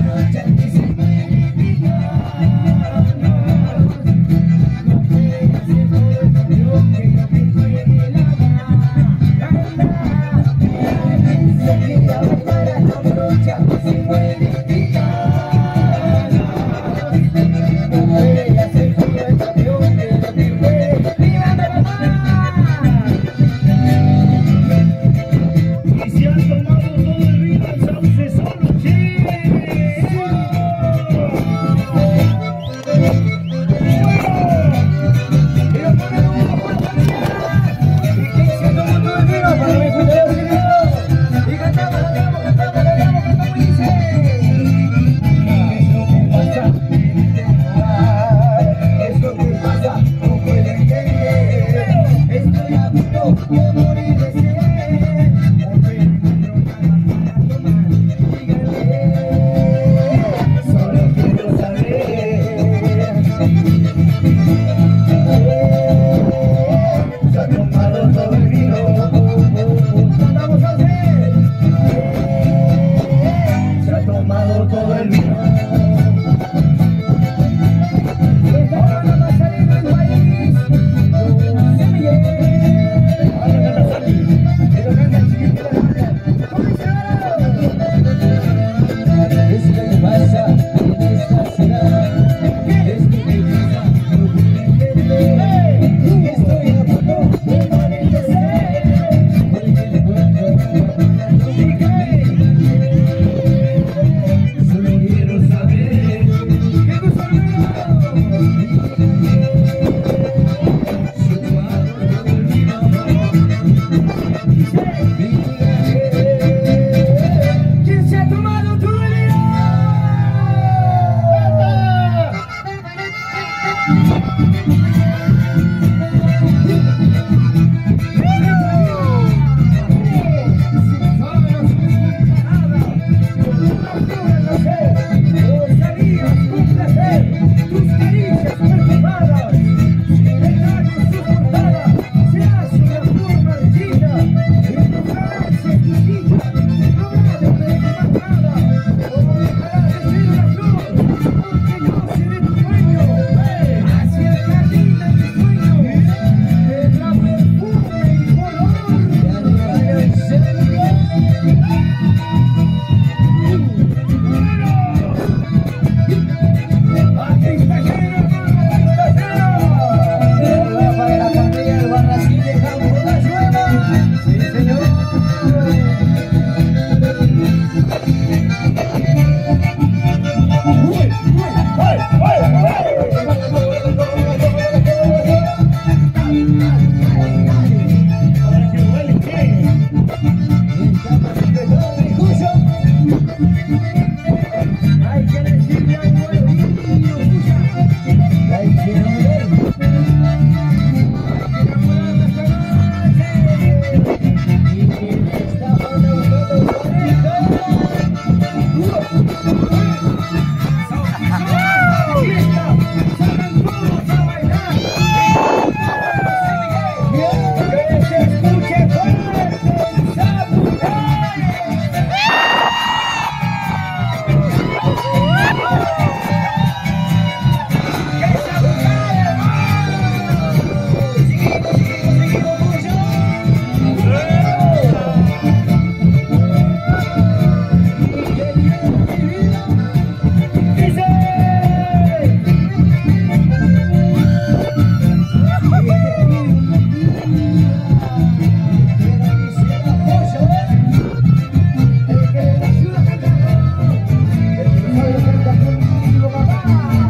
para la Thank you. Música